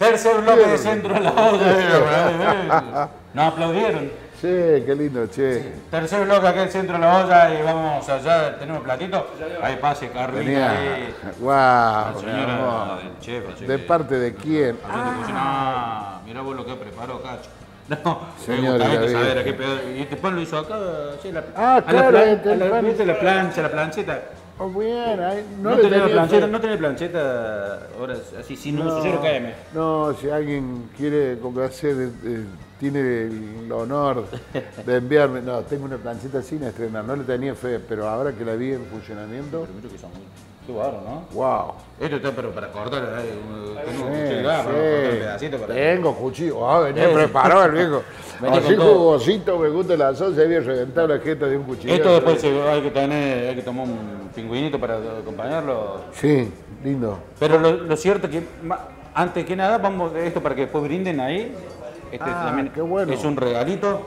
Tercer bloque de centro de la olla. Nos aplaudieron. Sí, qué lindo, che. Tercer bloque aquí el centro de la olla y vamos allá, tenemos platito. Ahí pase ahí. Guau, La mi señora del chef. ¿De que- parte de quién? Ah, mirá vos lo que preparó, Cacho. No, Señor. Y este pan lo hizo acá, sí, la, Ah, a la claro, plan- este a la, pan. ¿viste la plancha, la plancheta. Oh, ahí No, no, le tenés plancheta, no tenés plancheta ahora así sin un No, 0 km. No, si alguien quiere complacer, eh, tiene el honor de enviarme. No, tengo una plancheta sin estrenar, no le tenía fe, pero ahora que la vi en funcionamiento, Pero mira que son muy. Wow. Esto está pero para cortar, eh, un- tengo un cuchillo acá, para cortar sí. pedacito para. Tengo cuchillo, ah, venía preparado el viejo. Así todo. jugosito, me gusta la salsa, había reventado la jeta de un cuchillo. Esto después se- hay que tener, hay que tomar un pingüinito para acompañarlo. Sí, lindo. Pero lo, lo cierto es que ma- antes que nada vamos de esto para que después brinden ahí. Este Ah, qué bueno. es un regalito,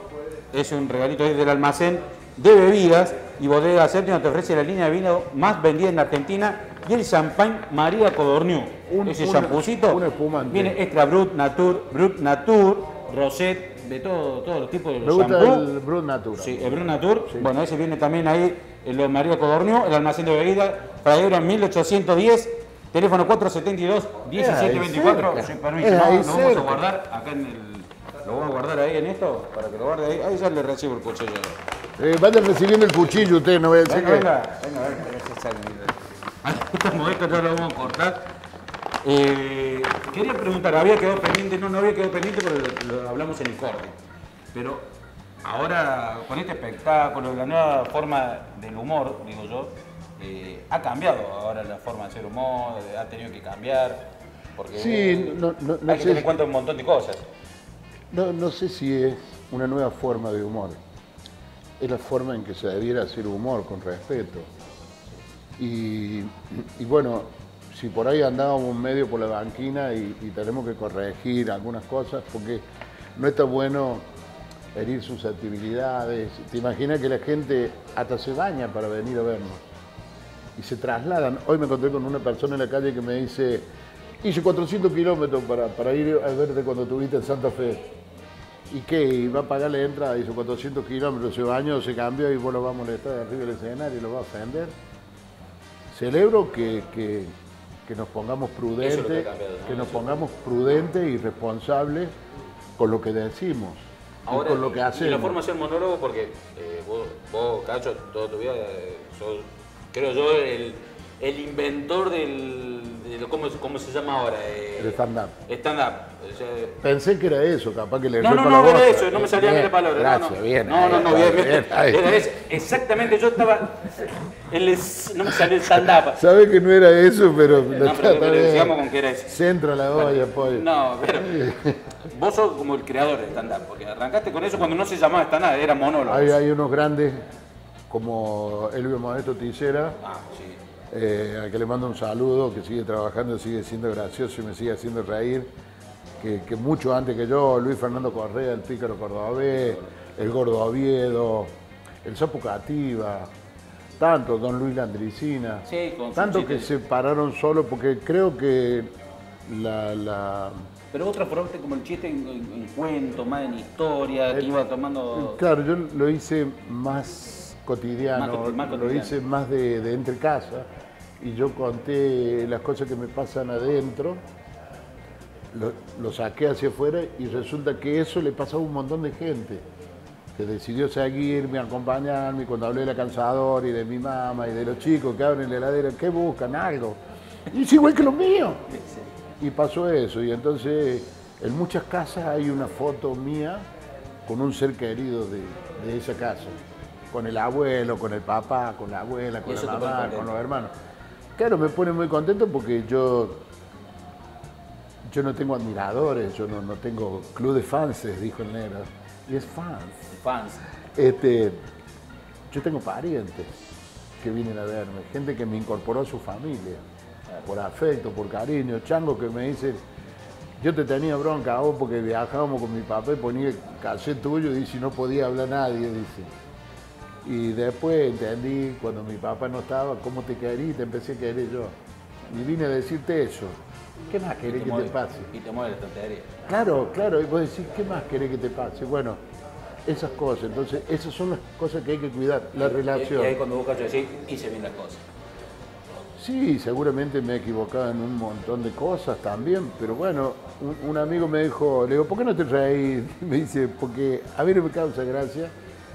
es un regalito desde el almacén de bebidas y Bodega Séptima te ofrece la línea de vino más vendida en Argentina y el champagne María Codorniu. Un- Ese champucito viene extra brut, natur, brut natur, rosette, de todo, todos los tipos de Me gusta el Brut Natura. Sí, el Brun Natur, bueno, ese viene también ahí, los María Codornio, el almacén de bebidas, Pradero en 1810, teléfono 472-1724. Es ahí Sí, permiso, Es no, ahí lo vamos a guardar acá en el. Lo voy a guardar ahí en esto, para que lo guarde ahí. Ahí ya le recibo el cuchillo. Eh, vayan recibiendo el cuchillo ustedes, no voy a decir Venga, que... venga, venga, venga. Estamos esto, ya lo vamos a cortar. Eh, quería preguntar, había quedado pendiente, no, no había quedado pendiente, pero lo, lo hablamos en el corte. Pero ahora, con este espectáculo, la nueva forma del humor, digo yo, eh, ha cambiado ahora la forma de hacer humor, eh, ha tenido que cambiar. Porque Sí, no- no- no hay que tener en cuenta un montón de cosas. No, no sé si es una nueva forma de humor. Es la forma en que se debiera hacer humor, con respeto. Y, bueno, si por ahí andábamos medio por la banquina y, y tenemos que corregir algunas cosas, porque no está bueno herir susceptibilidades. Te imaginas que la gente hasta se baña para venir a vernos y se trasladan. Hoy me encontré con una persona en la calle que me dice, hice 400 kilómetros para, para ir a verte cuando estuviste en Santa Fe. ¿Y qué? ¿Y va a pagar la entrada? Hizo 400 kilómetros, se bañó, se cambió y vos lo vas a molestar arriba del escenario y lo va a ofender. Celebro que, que- que nos pongamos es que prudentes, cambiado, ¿no? que nos pongamos prudentes y responsables con lo que decimos y con lo que y la hacemos. forma de hacer monólogo, porque eh, vos, vos, Cacho, toda tu vida, eh, sos, creo yo, el, el inventor del. ¿Cómo, cómo se llama ahora? Eh, El stand-up. Stand-up. Pensé que era eso, capaz que le no, no, no, la era eso, no me salía bien la palabra. Gracias, no, no. bien. No, no, no, bien, bien. bien, ahí. Era eso. Exactamente, yo estaba. el no me salió el stand-up. Sabe que no era eso, pero, No, está- pero, pero digamos con que era eso. Centra la olla, pollo. No, pero vos sos como el creador del stand-up, porque arrancaste con eso cuando no se llamaba stand-up, era monólogo. Hay, hay unos grandes como Elvio Modesto Ticera, Ah, sí. Eh, al que le mando un saludo, que sigue trabajando, sigue siendo gracioso y me sigue haciendo reír, que, que mucho antes que yo, Luis Fernando Correa, el pícaro cordobés, el gordo Oviedo, el sapo Cativa, tanto, don Luis Landricina, Sí, con su tanto que se pararon solo porque creo que la- la Pero vos transformaste como el chiste en, en- en cuento, más en historia, que iba tomando... Claro, yo lo hice más cotidiano, Más coti- más lo hice más de, de entre casa y yo conté las cosas que me pasan adentro, lo, lo saqué hacia afuera y resulta que eso le pasó a un montón de gente que decidió seguirme, acompañarme cuando hablé de la cansadora y de mi mamá y de los chicos que abren la heladera, ¿qué buscan? Algo. Y es igual que lo mío. Y pasó eso, y entonces en muchas casas hay una foto mía con un ser querido de, de esa casa, con el abuelo, con el papá, con la abuela, con la mamá, con los hermanos. Claro, me pone muy contento porque yo, yo no tengo admiradores, yo no, no tengo club de fans, dijo el negro, y es fans. Fans. Este, yo tengo parientes que vienen a verme, gente que me incorporó a su familia, por afecto, por cariño, chango que me dicen, yo te tenía bronca a vos porque viajábamos con mi papá y ponía el cassette tuyo y dice, no podía hablar nadie, dice. Y después entendí, cuando mi papá no estaba, cómo te querí y te empecé a querer yo. y vine a decirte eso. ¿Qué más querés que te pase? Y te mueve la tontería. Claro, claro, y vos decís, ¿qué más querés que te pase? Bueno, esas cosas, entonces esas son las cosas que hay que cuidar, la relación. Y ahí cuando buscas yo decís, hice bien las cosas. Sí, seguramente me he equivocado en un montón de cosas también, pero bueno, un, un amigo me dijo, le digo, ¿por qué no te reís? Me dice, porque a mí no me causa gracia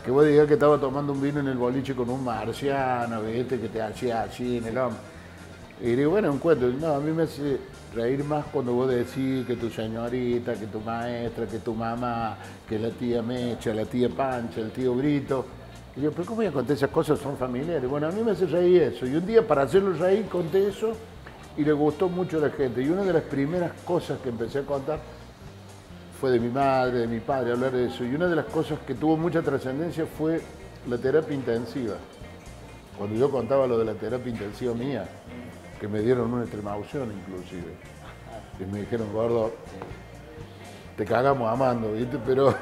que vos digas que estaba tomando un vino en el boliche con un marciano, ¿viste? Que te hacía así en el hombro. Y digo, bueno, un cuento. No, a mí me hace reír más cuando vos decís que tu señorita, que tu maestra, que tu mamá, que la tía Mecha, la tía Pancha, el tío Brito. Y yo, pero ¿cómo voy a contar esas cosas? Son familiares. Bueno, a mí me hace reír eso. Y un día para hacerlo reír conté eso y le gustó mucho a la gente. Y una de las primeras cosas que empecé a contar fue de mi madre, de mi padre, hablar de eso. Y una de las cosas que tuvo mucha trascendencia fue la terapia intensiva. Cuando yo contaba lo de la terapia intensiva mía, que me dieron una extremaución inclusive. Y me dijeron, gordo, te cagamos amando, ¿viste? Pero,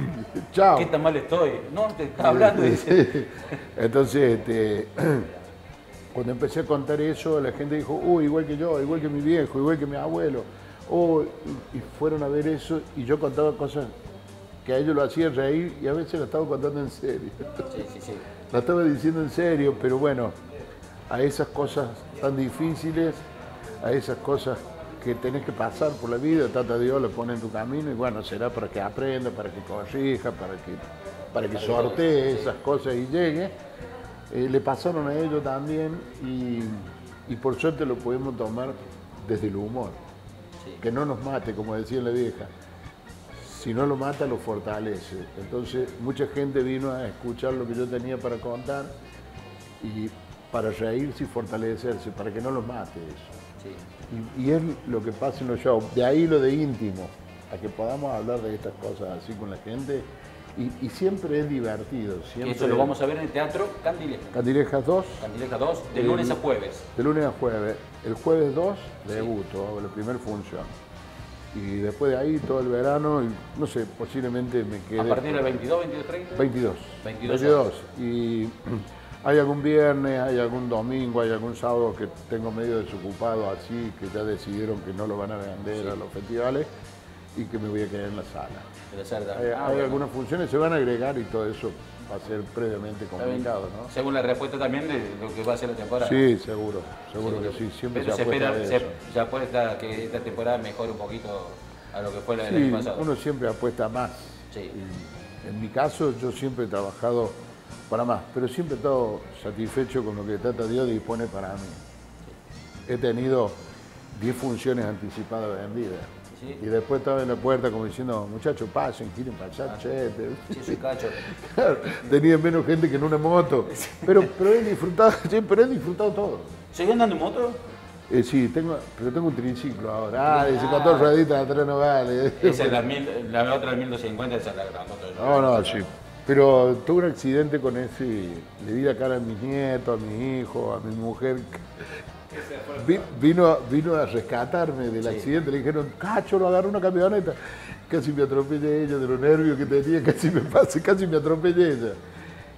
chao. ¿Qué tan mal estoy? No, te estaba hablando. dice. Entonces, este, cuando empecé a contar eso, la gente dijo, uy, igual que yo, igual que mi viejo, igual que mi abuelo. Oh, y, y fueron a ver eso y yo contaba cosas que a ellos lo hacían reír y a veces lo estaba contando en serio. Sí, sí, sí. La estaba diciendo en serio, pero bueno, a esas cosas tan difíciles, a esas cosas que tenés que pasar por la vida, Tata Dios lo pone en tu camino y bueno, será para que aprenda, para que corrija, para que, para que sortee esas cosas y llegue. Eh, le pasaron a ellos también y, y por suerte lo podemos tomar desde el humor. Sí. Que no nos mate, como decía la vieja. Si no lo mata, lo fortalece. Entonces, mucha gente vino a escuchar lo que yo tenía para contar y para reírse y fortalecerse, para que no los mate eso. sí. Y, y es lo que pasa en los shows. De ahí lo de íntimo, a que podamos hablar de estas cosas así con la gente. Y, y siempre es divertido. Siempre Eso lo vamos a ver en el teatro Candileja. Candilejas 2, Candileja 2, de El- lunes a jueves. de lunes a jueves. El jueves 2, debuto, hago la primera función. Y después de ahí todo el verano, y no sé, posiblemente me quede... A partir del 22, 22, 30. 22. 22 Y hay algún viernes, hay algún domingo, hay algún sábado que tengo medio desocupado así, que ya decidieron que no lo van a vender a los festivales y que me voy a quedar en la sala. la Cerda. Hay, Ah, hay bueno. algunas funciones, se van a agregar y todo eso va a ser previamente complicado, ¿no? Según la respuesta también de lo que va a ser la temporada. Sí, seguro, seguro que sí, siempre Pero se apuesta espera, se, eso. se apuesta que esta temporada mejore un poquito a lo que fue la del Sí, año pasado. uno siempre apuesta más. Sí. Y en mi caso, yo siempre he trabajado para más, pero siempre he estado satisfecho con lo que Tata Dios dispone para mí. He tenido 10 funciones anticipadas vendidas. Sí. Y después estaba en la puerta como diciendo, muchachos, pasen, quieren pasar, che. Sí, cacho. Claro, Tenía menos gente que en una moto. Pero, pero he disfrutado, sí, pero he disfrutado todo. ¿Sigue andando en moto? Eh, sí, tengo, pero tengo un triciclo ahora. Ah, dice, con dos rueditas atrás no vale. Esa es la, mil, la otra del 1250, esa es la grandota. No, no, sí. Pero tuve un accidente con ese le di la cara a mis nietos, a mis hijos, a mi mujer. Vi- vino, vino a rescatarme del accidente, le dijeron, cacho, lo agarró una camioneta. Casi me atropellé ella de los nervios que tenía, casi me pase, casi me atropellé ella.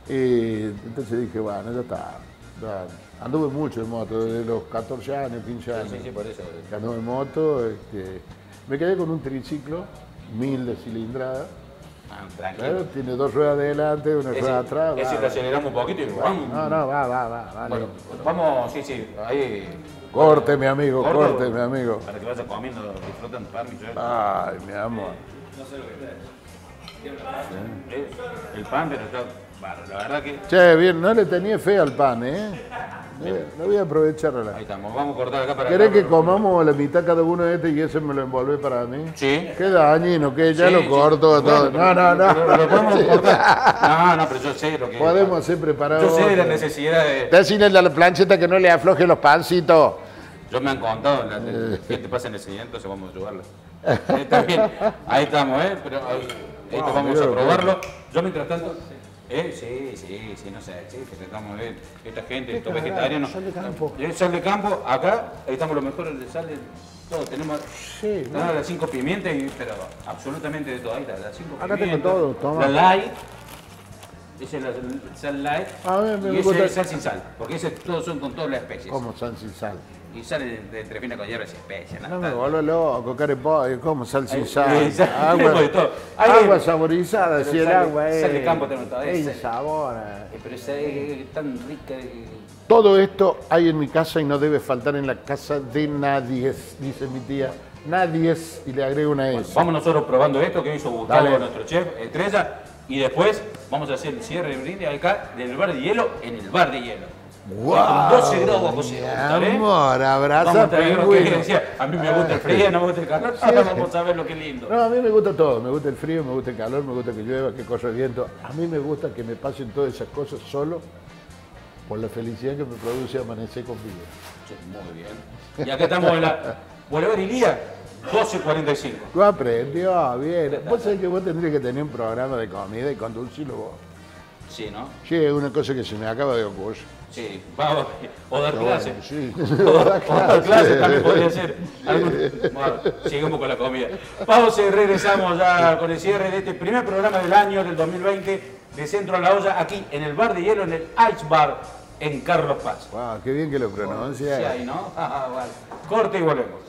Eh, entonces dije, bueno, ya está. ya. Anduve mucho en moto, desde los 14 años, 15 años. Sí, sí, por eso. que anduve en moto. este, me quedé con un triciclo, mil de cilindrada. Ah, Claro, tranquilo. tiene dos ruedas adelante, una rueda atrás. lo va. aceleramos un poquito y. No, no, va, va, va. vale. Bueno, vamos, sí, sí, ahí. Corte, mi amigo, corte, mi amigo. Para que vayas comiendo, disfrutando pan, mi chuelo. Ay, mi amor. Eh, El pan, pero está. bueno, la verdad que. Che, bien, no le tenía fe al pan, ¿eh? Eh, No voy a aprovecharla. Ahí estamos, vamos a cortar acá para ¿Querés acá. que comamos la mitad cada uno de este y ese me lo envolvé para mí? Sí. Qué dañino, que ya Sí, lo sí. corto todo. Bueno, No, no, pero- pero Lo podemos no. cortar. No, no, pero yo sé lo que. Podemos hacer preparado. Yo sé de la necesidad de. Decirle a la plancheta que no le afloje los pancitos. Yo me han contado la, la- qué te pasa en ese día, entonces vamos a ayudarlo. Está bien, ahí estamos, ¿eh? Pero ahí, vamos a probarlo. Yo mientras tanto. ¿Eh? Sí, sí, sí, no sé, sí, que estamos bien. Esta gente, estos vegetarianos. sal de campo. Eh, Sal de campo, acá, ahí estamos los mejores de sal de todo. Tenemos Sí, las cinco pimientas, y, pero absolutamente de todo. Ahí está, las cinco Acá tengo pimientas. todo, toma. La light. Esa es la sal light. A ver, me y esa es sal sin sal, porque ese todos son con todas las especies. Como san sin sal. Y sale de, de Trefina con hierbas especias. No me vuelvo loco, carepollo, como todo. agua, agua saborizada, pero si el agua es... sale de campo tenemos todo, es es- sabor. Eh, Pero esa es tan rica. eh, Todo esto hay en mi casa y no debe faltar en la casa de nadie, dice mi tía. Nadie es, y le agrego una S. Vamos nosotros probando esto que hizo Gustavo, nuestro chef estrella, y después vamos a hacer el cierre de brindis acá del bar de hielo en el bar de hielo. Con 12 grados cero, ¿eh? amor, abraza lo pingüino. decía, a mí me gusta el frío, no me gusta el calor, ahora vamos a ver lo que lindo. No, a mí me gusta todo, me gusta el frío, me gusta el calor, me gusta que llueva, que corra el viento. A mí me gusta que me pasen todas esas cosas solo por la felicidad que me produce amanecer con vida. Sí, Muy bien. Y acá estamos en la Boulevard Ilía, 12.45. Tú aprendió, bien. Vos sabés que vos tendrías que tener un programa de comida y conducirlo vos. Sí, ¿no? Sí, es una cosa que se me acaba de ocurrir. Sí, vamos, o dar clase. bueno, sí. O dar, clase también podría ser. Bueno, sigamos con la comida. Vamos y regresamos ya con el cierre de este primer programa del año del 2020 de Centro a la Olla, aquí en el Bar de Hielo, en el Ice Bar, en Carlos Paz. Wow, qué bien que lo Sí, pronuncia. ahí, ¿no? Ah, vale. Corte y volvemos.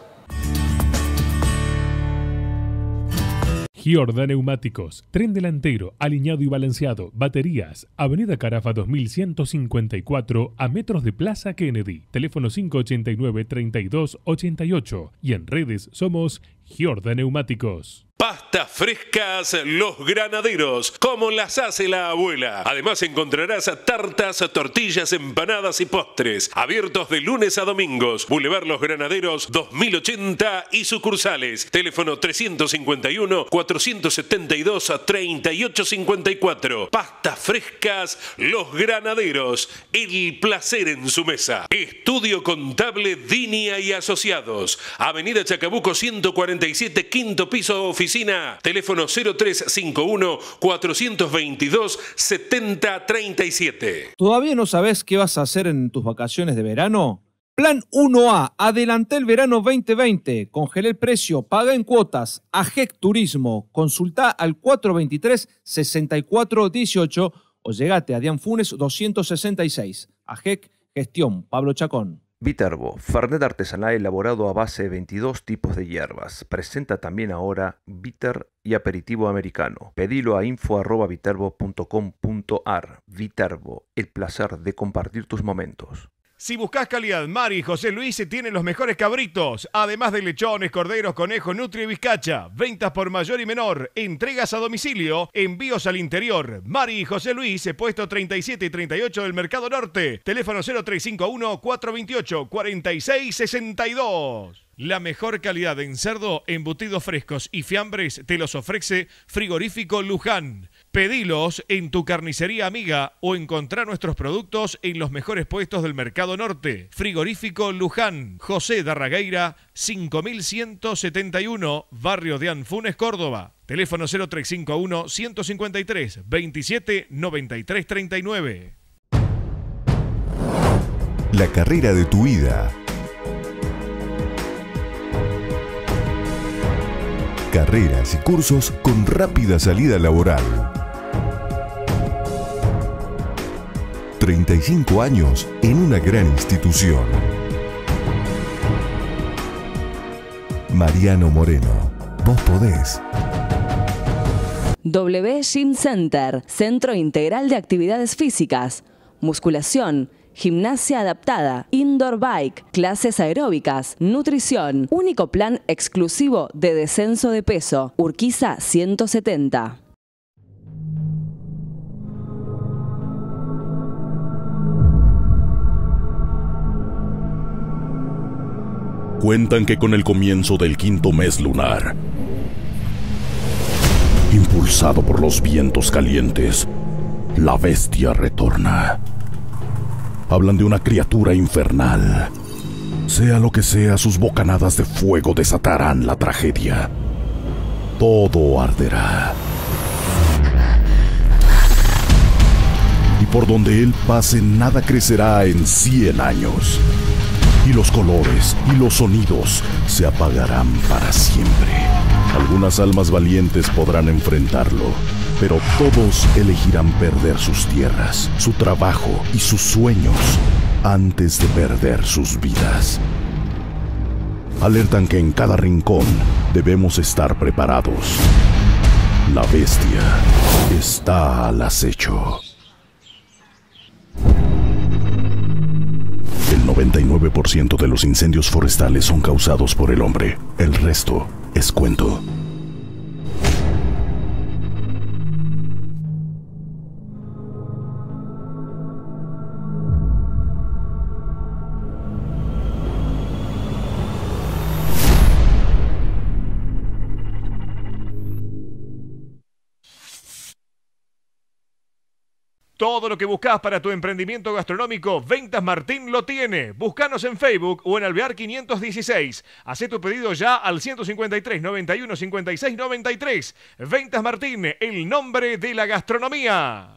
Giorda Neumáticos, tren delantero, alineado y balanceado, baterías, Avenida Carafa 2154 a metros de Plaza Kennedy, teléfono 589-3288 y en redes somos Giorda Neumáticos. Pastas frescas Los Granaderos, como las hace la abuela. Además encontrarás tartas, tortillas, empanadas y postres. Abiertos de lunes a domingos. Boulevard Los Granaderos 2080 y sucursales. Teléfono 351-472-3854. Pastas frescas Los Granaderos. El placer en su mesa. Estudio Contable Dinia y Asociados. Avenida Chacabuco 147, quinto piso, oficina. Teléfono 0351-422-7037. ¿Todavía no sabes qué vas a hacer en tus vacaciones de verano? Plan 1A, adelanté el verano 2020, congelé el precio, paga en cuotas, AGEC Turismo, consulta al 423-6418 o llegate a Dianfunes 266. AGEC Gestión, Pablo Chacón. Viterbo, Fernet artesanal elaborado a base de 22 tipos de hierbas. Presenta también ahora bitter y aperitivo americano. Pedilo a info.viterbo.com.ar. Viterbo, el placer de compartir tus momentos. Si buscas calidad, Mari y José Luis tienen los mejores cabritos, además de lechones, corderos, conejos, nutria y bizcacha. Ventas por mayor y menor, entregas a domicilio, envíos al interior. Mari y José Luis, puesto 37 y 38 del Mercado Norte. Teléfono 0351-428-4662. La mejor calidad en cerdo, embutidos frescos y fiambres te los ofrece Frigorífico Luján. Pedilos en tu carnicería amiga o encontrá nuestros productos en los mejores puestos del Mercado Norte. Frigorífico Luján, José Darragueira, 5171, Barrio de Anfunes, Córdoba. Teléfono 0351 153 27 93 39. La carrera de tu vida. Carreras y cursos con rápida salida laboral. 35 años en una gran institución. Mariano Moreno, vos podés. W Gym Center, Centro Integral de Actividades Físicas, Musculación, Gimnasia adaptada, Indoor Bike, clases aeróbicas, nutrición, único plan exclusivo de descenso de peso, Urquiza 170. Cuentan que con el comienzo del quinto mes lunar, impulsado por los vientos calientes, la bestia retorna. Hablan de una criatura infernal. Sea lo que sea, sus bocanadas de fuego desatarán la tragedia. Todo arderá. Y por donde él pase, nada crecerá en cien años y los colores y los sonidos se apagarán para siempre. Algunas almas valientes podrán enfrentarlo, pero todos elegirán perder sus tierras, su trabajo y sus sueños antes de perder sus vidas. alertan que en cada rincón debemos estar preparados. La bestia está al acecho. 99% de los incendios forestales son causados por el hombre. El resto es cuento. Todo lo que buscas para tu emprendimiento gastronómico, Ventas Martín lo tiene. Búscanos en Facebook o en Alvear 516. Haz tu pedido ya al 153 91 56 93. Ventas Martín, el nombre de la gastronomía.